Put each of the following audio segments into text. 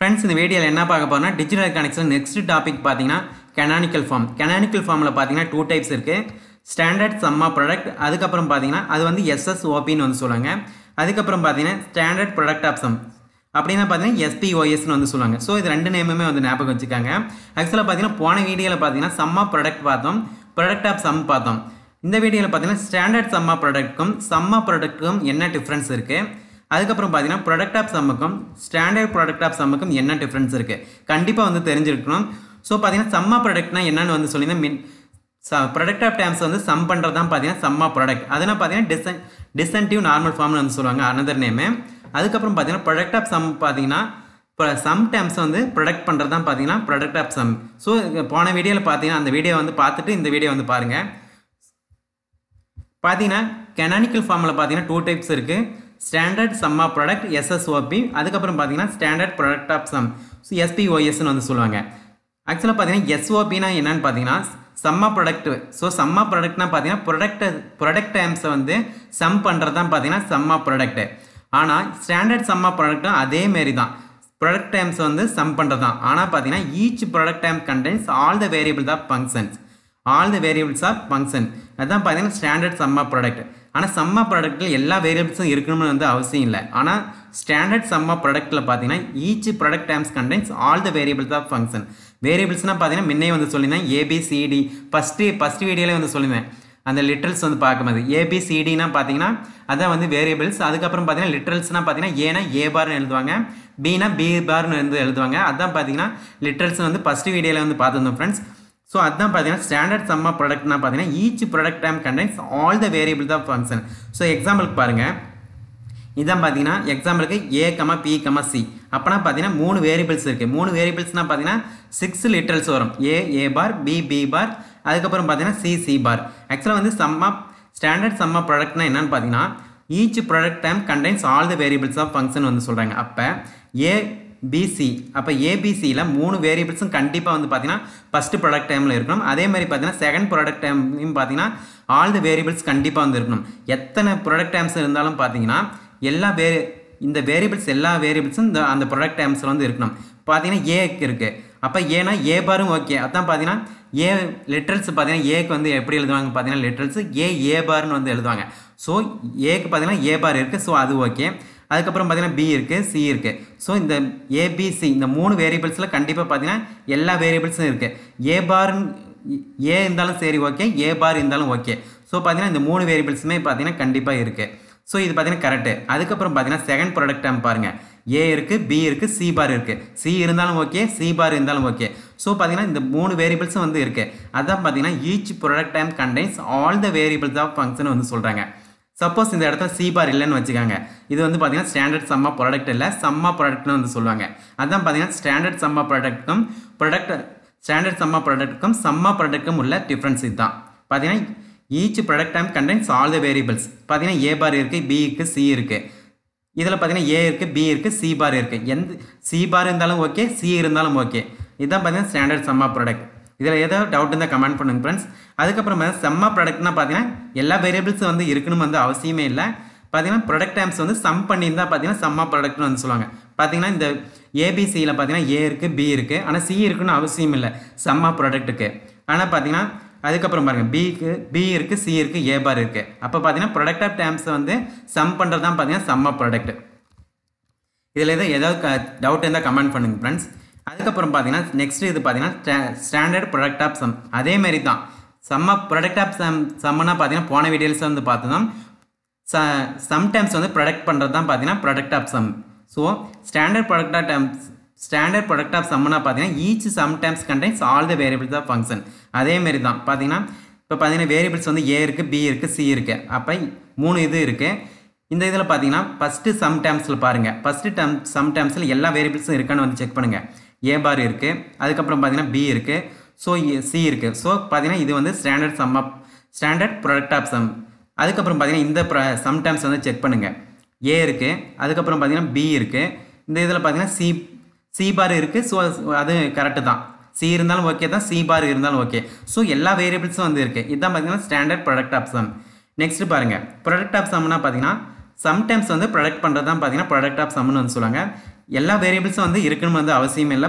Friends இந்த வீடியோவில் என்ன பார்க்க போகிறோம்னா டிஜிட்டல் எலக்ட்ரானிக்ஸில் நெக்ஸ்ட் டாபிக் பார்த்தீங்கன்னா கெனானிக்கல் ஃபார்ம் கெனானிக்கல் ஃபார்மில் பார்த்தீங்கன்னா டூ டைப்ஸ் இருக்குது ஸ்டாண்டர்ட் சம்மா ப்ராடக்ட் அதுக்கப்புறம் பார்த்தீங்கன்னா அது வந்து எஸ்எஸ்ஓபின்னு வந்து சொல்லுவாங்க. அதுக்கப்புறம் பார்த்தீங்கன்னா ஸ்டாண்டர்ட் ப்ராடக்ட் ஆஃப் சம் அப்படின்னா பார்த்தீங்கன்னா எஸ்பிஓஎஸ்னு வந்து சொல்லுவாங்க. ஸோ இது ரெண்டு நேமுமே வந்து ஞாபகம் வச்சுக்காங்க. ஆக்சுவலாக பார்த்தீங்கன்னா போன வீடியோவில் பார்த்தீங்கன்னா சம்மா ப்ராடக்ட் பார்த்தோம். ப்ராடக்ட் ஆஃப் சம் பார்த்தோம். இந்த வீடியோவில் பார்த்தீங்கன்னா ஸ்டாண்டர்ட் சம்மா ப்ராடக்ட்டுக்கும் சம்மா ப்ராடக்ட்டுக்கும் என்ன டிஃப்ரென்ஸ் இருக்குது அதுக்கப்புறம் பார்த்தீங்கன்னா ப்ராடக்ட் ஆஃப் சம்முக்கும் ஸ்டாண்டர்ட் ப்ராடக்ட் ஆஃப் சம்முக்கும் என்ன டிஃப்ரென்ஸ் இருக்குது கண்டிப்பாக வந்து தெரிஞ்சிருக்கணும். ஸோ பார்த்தீங்கன்னா சம்மா ப்ராடக்ட்னா என்னென்னு வந்து சொல்லியிருந்தேன். மின் ச ப்ராடக்ட் ஆஃப் டேம்ஸ் வந்து சம் பண்ணுறது தான் பார்த்தீங்கன்னா சம்மா ப்ராடக்ட் அதனால் பார்த்தீங்கன்னா டிசன் டிசன்டிவ் நார்மல் ஃபார்ம்னு வந்து சொல்லுவாங்க அனதர் நேமு அதுக்கப்புறம் பார்த்தீங்கன்னா ப்ராடக்ட் ஆஃப் சம் பார்த்தீங்கன்னா இப்போ சம் டேம்ஸ் வந்து ப்ரொடக்ட் பண்ணுறது தான் பார்த்தீங்கன்னா ப்ரொடக்ட் ஆஃப் சம் ஸோ போன வீடியோவில் பார்த்தீங்கன்னா அந்த வீடியோ வந்து பார்த்துட்டு இந்த வீடியோ வந்து பாருங்கள் பார்த்தீங்கன்னா கெனானிக்கல் ஃபார்மில் பார்த்தீங்கன்னா டூ டைப்ஸ் இருக்குது standard sum of product SSOP அதுக்கப்புறம் பார்த்தீங்கன்னா standard product of sum so எஸ்பிஓஎஸ்ன்னு வந்து சொல்லுவாங்க. ஆக்சுவலாக பார்த்தீங்கன்னா எஸ்ஓபினா என்னன்னு பார்த்தீங்கன்னா சம்மா ப்ராடக்ட் ஸோ சம்மா ப்ராடக்ட்னா பார்த்தீங்கன்னா ப்ரொடக்ட் ப்ராடக்ட் டைம்ஸை வந்து சம் பண்ணுறது தான் பார்த்தீங்கன்னா சம்மா ப்ராடக்ட் ஆனால் ஸ்டாண்டர்ட் சம்மா ப்ராடக்ட்டும் அதேமாரி தான். ப்ராடக்ட் டைம்ஸை வந்து சம் பண்ணுறது தான் ஆனால் பார்த்தீங்கன்னா each product time contains all the variables of functions all the variables of function அதுதான் பார்த்தீங்கன்னா ஸ்டாண்டர்ட் சம்மா ப்ராடக்ட் ஆனால் சம்மா ப்ராடக்ட்டில் எல்லா வேரியபிள்ஸும் இருக்கணும்னு வந்து அவசியம் இல்லை. ஆனால் ஸ்டாண்டர்ட் சம்மா ப்ராடக்ட்டில் பார்த்தீங்கன்னா each product times contents all the variables of function வேரியபிள்ஸ்னால் பார்த்தீங்கன்னா முன்னே வந்து சொல்லியிருந்தேன் ஏபிசிடி ஃபஸ்ட்டு ஃபஸ்ட் வீடியோலே வந்து சொல்லியிருந்தேன். அந்த லிட்ரல்ஸ் வந்து பார்க்கும்போது ஏபிசிடினா பார்த்தீங்கன்னா அதான் வந்து வேரியபிள்ஸ் அதுக்கப்புறம் பார்த்தீங்கன்னா லிட்ரல்ஸ்னால் பார்த்தீங்கன்னா ஏனா ஏ பார்னு எழுதுவாங்க. பீனா பி பார்னு வந்து எழுதுவாங்க. அதான் பார்த்தீங்கன்னா லிட்ரல்ஸ் வந்து ஃபஸ்ட் வீடியோவில் வந்து பார்த்துருந்தோம் ஃப்ரெண்ட்ஸ் ஸோ அதுதான் பார்த்தீங்கன்னா ஸ்டாண்டர்ட் சம்மா ப்ராடக்ட்னா பார்த்தீங்கன்னா each product time contains all the variable of function so எக்ஸாம்பிளுக்கு பாருங்கள் இதான் பார்த்தீங்கன்னா எக்ஸாம்பிளுக்கு A comma B comma C அப்போனா பார்த்தீங்கன்னா மூணு வேரியபிள்ஸ் இருக்குது மூணு வேரியபிள்ஸ்னால் பார்த்தீங்கன்னா சிக்ஸ் லிட்டரல்ஸ் வரும். ஏ ஏ பார் பி பி பார் அதுக்கப்புறம் பார்த்தீங்கன்னா சி சி பார் ஆக்சுவலாக வந்து சம்மா ஸ்டாண்டர்ட் சம்மா ப்ராடக்ட்னா என்னென்னு பார்த்தீங்கன்னா each product time contains all the variables of function வந்து சொல்கிறாங்க அப்போ ஏ பிசி அப்போ ஏபிசியில் மூணு வேரியபிள்ஸும் கண்டிப்பாக வந்து பார்த்தீங்கன்னா ஃபஸ்ட்டு ப்ராடக்ட் டைமில் இருக்கணும். அதே மாதிரி பார்த்தீங்கன்னா செகண்ட் ப்ராடக்ட் டைம்லையும் பார்த்தீங்கன்னா ஆல் த வேரியபிள்ஸ் கண்டிப்பாக வந்து இருக்கணும். எத்தனை ப்ராடக்ட் டைம்ஸ் இருந்தாலும் பார்த்தீங்கன்னா எல்லா வேரி இந்த வேரியபிள்ஸ் எல்லா வேரியபிள்ஸும் இந்த அந்த ப்ராடக்ட் டைம்ஸில் வந்து இருக்கணும். பார்த்தீங்கன்னா ஏக்கு இருக்குது அப்போ ஏன்னா ஏ பாரும் ஓகே அதான் பார்த்தீங்கன்னா ஏ லெட்டர்ஸ் பார்த்தீங்கன்னா ஏக்கு வந்து எப்படி எழுதுவாங்க? பார்த்தீங்கன்னா லெட்டர்ஸ் ஏ ஏ பார்னு வந்து எழுதுவாங்க. ஸோ ஏக்கு பார்த்தீங்கன்னா ஏ பார் இருக்குது ஸோ அது ஓகே அதுக்கப்புறம் பார்த்தீங்கன்னா பி இருக்குது சி இருக்குது ஸோ இந்த ஏபிசி இந்த மூணு வேரியபிள்ஸில் கண்டிப்பாக பார்த்தீங்கன்னா எல்லா வேரியபிள்ஸும் இருக்குது ஏ பார்னு ஏ இருந்தாலும் சரி ஓகே ஏ பார் இருந்தாலும் ஓகே ஸோ பார்த்தீங்கன்னா இந்த மூணு வேரியபிள்ஸுமே பார்த்தீங்கன்னா கண்டிப்பாக இருக்குது ஸோ இது பார்த்தீங்கன்னா கரெக்டு அதுக்கப்புறம் பார்த்தீங்கன்னா செகண்ட் ப்ராடக்ட் டைம் பாருங்கள் ஏ இருக்குது பி இருக்குது சி பார் இருக்குது சி இருந்தாலும் ஓகே சி பார் இருந்தாலும் ஓகே ஸோ பார்த்தீங்கன்னா இந்த மூணு வேரியபிள்ஸும் வந்து இருக்குது அதான் பார்த்தீங்கன்னா each product time contains all the variables of function வந்து சொல்கிறாங்க சப்போஸ் இந்த இடத்துல சி பார் இல்லைன்னு வச்சுக்காங்க. இது வந்து பார்த்தீங்கன்னா ஸ்டாண்டர்ட் சம்மா ப்ராடக்ட் இல்லை சம்மா ப்ராடக்ட்னு வந்து சொல்லுவாங்க. அதான் பார்த்தீங்கன்னா ஸ்டாண்டர்ட் சம்மா ப்ராடக்ட்டுக்கும் ப்ராடக்ட் ஸ்டாண்டர்ட் சம்மா ப்ராடக்ட்டுக்கும் சம்மா ப்ராடக்ட்டுக்கும் உள்ள டிஃப்ரென்ஸ் இதுதான். பார்த்தீங்கன்னா each product time contains all the variables பார்த்தீங்கன்னா ஏ பார் இருக்குது பி இருக்குது சி இருக்குது இதில் பார்த்தீங்கன்னா ஏ இருக்குது பி இருக்குது சி பார் இருக்குது எந்த சி பார் இருந்தாலும் ஓகே சி இருந்தாலும் ஓகே இதுதான் பார்த்தீங்கன்னா ஸ்டாண்டர்ட் சம்மா ப்ராடக்ட் இதில் ஏதாவது டவுட் இருந்தால் கமெண்ட் பண்ணுங்க ஃப்ரெண்ட்ஸ் அதுக்கப்புறம் செம்ம ப்ராடக்ட்னா பார்த்தீங்கன்னா எல்லா வேரியபிள்ஸும் வந்து இருக்கணும் வந்து அவசியமே இல்லை. பார்த்தீங்கன்னா ப்ராடக்ட் டைம்ஸ் வந்து சம் பண்ணியிருந்தா பார்த்தீங்கன்னா செம்ம ப்ராடக்ட்னு வந்து சொல்லுவாங்க. பார்த்தீங்கன்னா இந்த ஏபிசியில் பார்த்தீங்கன்னா ஏ இருக்குது பி இருக்குது ஆனால் சி இருக்குன்னு அவசியம் இல்லை. செம்ம ப்ராடக்ட்டுக்கு ஆனால் பார்த்தீங்கன்னா அதுக்கப்புறம் பாருங்கள் பிக்கு பி இருக்குது சி இருக்குது ஏ பார் இருக்குது அப்போ பார்த்தீங்கன்னா ப்ராடக்ட் ஆஃப் டைம்ஸை வந்து சம் பண்ணுறது தான் பார்த்தீங்கன்னா செம்ம ப்ராடக்ட் இதில் எதாவது ஏதாவது டவுட் இருந்தால் கமெண்ட் பண்ணுங்கள் ஃப்ரெண்ட்ஸ் அதுக்கப்புறம் பார்த்தீங்கன்னா நெக்ஸ்ட் இது பார்த்தீங்கன்னா ஸ்டாண்டர்ட் ப்ராடக்ட் ஆஃப் சம் அதேமாரி தான். சம்ம ப்ராடக்ட் ஆஃப் சம் சம்மன்னா பார்த்தீங்கன்னா போன வீடியோஸ் வந்து பார்த்தோம் ச சம்டைம்ஸ் வந்து ப்ரொடக்ட் பண்ணுறது தான் பார்த்தீங்கன்னா product of sum so standard product of time standard product of சம்னா பார்த்தீங்கன்னா each sometimes contains all the variables of function அதேமாரி தான். பார்த்தீங்கன்னா இப்போ பார்த்தீங்கன்னா வேரியபிள்ஸ் வந்து ஏ இருக்குது பி இருக்குது சி இருக்குது அப்போ மூணு இது இருக்குது இந்த இதில் பார்த்தீங்கன்னா ஃபஸ்ட்டு சம்டைம்ஸில் பாருங்கள் ஃபஸ்ட்டு டம் சம்டைம்ஸில் எல்லா வேரியபிள்ஸும் இருக்கான்னு வந்து செக் பண்ணுங்கள் ஏ பார் இருக்குது அதுக்கப்புறம் பார்த்தீங்கன்னா பி இருக்குது ஸோ சி இருக்குது ஸோ பார்த்தீங்கன்னா இது வந்து standard sum of standard product of sum அதுக்கப்புறம் பார்த்தீங்கன்னா இந்த ப்ர சம்டைம்ஸ் வந்து செக் பண்ணுங்கள் ஏ இருக்குது அதுக்கப்புறம் பார்த்தீங்கன்னா பி இருக்குது இந்த இதில் பார்த்தீங்கன்னா சி சி பார் இருக்குது ஸோ அது கரெக்டு தான். சி இருந்தாலும் ஓகே தான். சி பார் இருந்தாலும் ஓகே ஸோ எல்லா வேரியபிள்ஸும் வந்து இருக்குது இதுதான் பார்த்தீங்கன்னா standard product of sum next பாருங்கள் ப்ராடக்ட் ஆஃப் சம்னா பார்த்தீங்கன்னா சம்டைம்ஸ் வந்து ப்ரொடக்ட் பண்ணுறது தான் பார்த்தீங்கன்னா ப்ராடக்ட் ஆஃப் சம்னு வந்து சொல்லுவாங்க. எல்லா வேரியபிள்ஸும் வந்து இருக்கணும் வந்து அவசியம் இல்லை.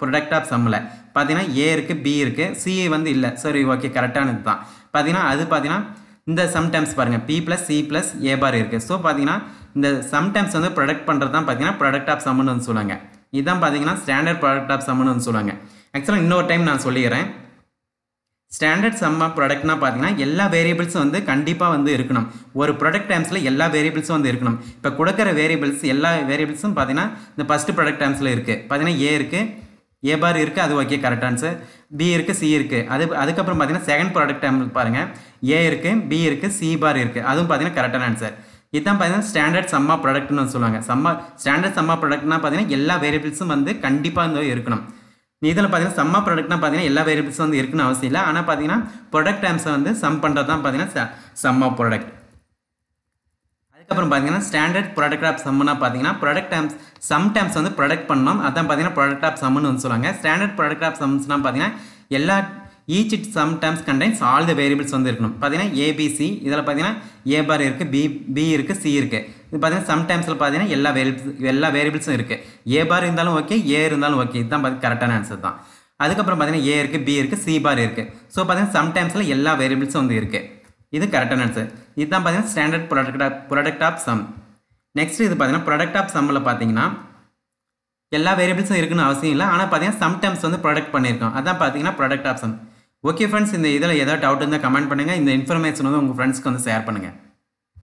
ப்ரொடக்ட் ஆஃப் சம்மில் பார்த்தீங்கன்னா ஏ இருக்குது பி இருக்குது சி வந்து இல்லை. சரி ஓகே கரெக்டானது தான். பார்த்தீங்கன்னா அது பார்த்தீங்கன்னா இந்த சம்டைம்ஸ் பாருங்கள் B plus C plus A bar இருக்குது ஸோ பார்த்தீங்கன்னா இந்த சம்டைம்ஸ் வந்து ப்ரொடக்ட் பண்ணுறது தான் பார்த்தீங்கன்னா ப்ரொடக்ட் ஆஃப் சம்னு வந்து சொல்லுவாங்க. இதுதான் பார்த்தீங்கன்னா ஸ்டாண்டர்ட் ப்ராடக்ட் ஆஃப் சம்னு வந்து சொல்லுவாங்க. ஆக்சுவலாக இன்னொரு டைம் நான் சொல்லிடுறேன் ஸ்டாண்டர்ட் சம் ஆஃப் ப்ராடக்ட்னா பார்த்தீங்கன்னா எல்லா வேரியபிள்ஸும் வந்து கண்டிப்பாக வந்து இருக்கணும். ஒரு ப்ராடக்ட் டைம்ஸில் எல்லா வேரியபிள்ஸும் வந்து இருக்கணும். இப்போ கொடுக்குற வேரியபிள்ஸ் எல்லா வேரியபிள்ஸும் பார்த்தீங்கன்னா இந்த ஃபஸ்ட்டு ப்ராடக்ட் டைம்ஸில் இருக்குது பார்த்தீங்கன்னா ஏ இருக்குது ஏ பார் இருக்குது அது ஓகே கரெக்ட் ஆன்சர் பி இருக்குது சி இருக்குது அது அதுக்கப்புறம் பார்த்தீங்கன்னா செகண்ட் ப்ராடக்ட் டைம் பாருங்கள் ஏ இருக்குது பி இருக்குது சி பார் இருக்குது அதுவும் பார்த்தீங்கன்னா கரெக்டான ஆன்சர் இதுதான் பார்த்தீங்கன்னா ஸ்டாண்டர்ட் சம்மா ப்ராடக்ட்னு சொல்லுவாங்க. சம்மா ஸ்டாண்டர்ட் சம்மா ப்ராடக்ட்னா பார்த்தீங்கன்னா எல்லா வேரியபிள்ஸும் வந்து கண்டிப்பாக வந்து இருக்கணும். இதில் பார்த்தீங்கன்னா சம்மா ப்ராடக்ட்னா பார்த்தீங்கன்னா எல்லா வேரியபிள்ஸும் வந்து இருக்குன்னு அவசியம் இல்லை. ஆனால் பார்த்தீங்கன்னா ப்ராடக்ட் டைம்ஸை வந்து சம் பண்ணுறது தான் பார்த்தீங்கன்னா சம்மா ப்ராடக்ட் அதுக்கப்புறம் பார்த்தீங்கன்னா ஸ்டாண்டர்ட் ப்ராடக்ட் ஆஃப் சம்னா பார்த்தீங்கன்னா ப்ராடக்ட் டைம்ஸ் சம் டைம்ஸ் வந்து ப்ராடக்ட் பண்ணணும். அதான் பார்த்தீங்கன்னா ப்ராடக்ட் ஆஃப் சம்னு வந்து சொல்லுவாங்க. ஸ்டாண்டர்ட் ப்ராடக்ட் ஆஃப் சம்ஸ்னால் பார்த்தீங்கன்னா எல்லா each it sum times contains all the variables வந்து இருக்கணும். பார்த்தீங்கன்னா ஏபிசி இதில் பார்த்தீங்கன்னா ஏ பார் இருக்குது பி பி இருக்குது சி இருக்குது இது பார்த்தீங்கன்னா சம்டைம்ஸில் பார்த்தீங்கன்னா எல்லா வேரியபிள்ஸ் எல்லா வேரியபிள்ஸும் இருக்குது ஏ பார் இருந்தாலும் ஓகே ஏ இருந்தாலும் ஓகே இதுதான் பார்த்து கரெக்டான ஆன்சர் தான். அதுக்கப்புறம் பார்த்தீங்கன்னா ஏ இருக்குது பி இருக்குது சி பார் இருக்குது ஸோ பார்த்தீங்கன்னா சம்டைம்ஸில் எல்லா வேரியபிள்ஸும் வந்து இருக்குது இது கரெக்டான ஆன்சர் இதுதான் பார்த்தீங்கன்னா standard product of product of sum next இது பார்த்தீங்கன்னா ப்ராடக்ட் ஆஃப் சம்மில் பார்த்தீங்கன்னா எல்லா வேரியபிள்ஸும் இருக்குன்னு அவசியம் இல்லை. ஆனால் பார்த்தீங்கன்னா சம்டைம்ஸ் வந்து ப்ராடக்ட் பண்ணியிருக்கோம். அதான் பார்த்தீங்கன்னா product of sum okay friends இந்த இதில் ஏதாவது டவுட் இருந்தால் கமெண்ட் பண்ணுங்கள் இந்த இன்ஃபர்மேஷன் வந்து உங்கள் ஃப்ரெண்ட்ஸ்க்கு வந்து ஷேர் பண்ணுங்கள்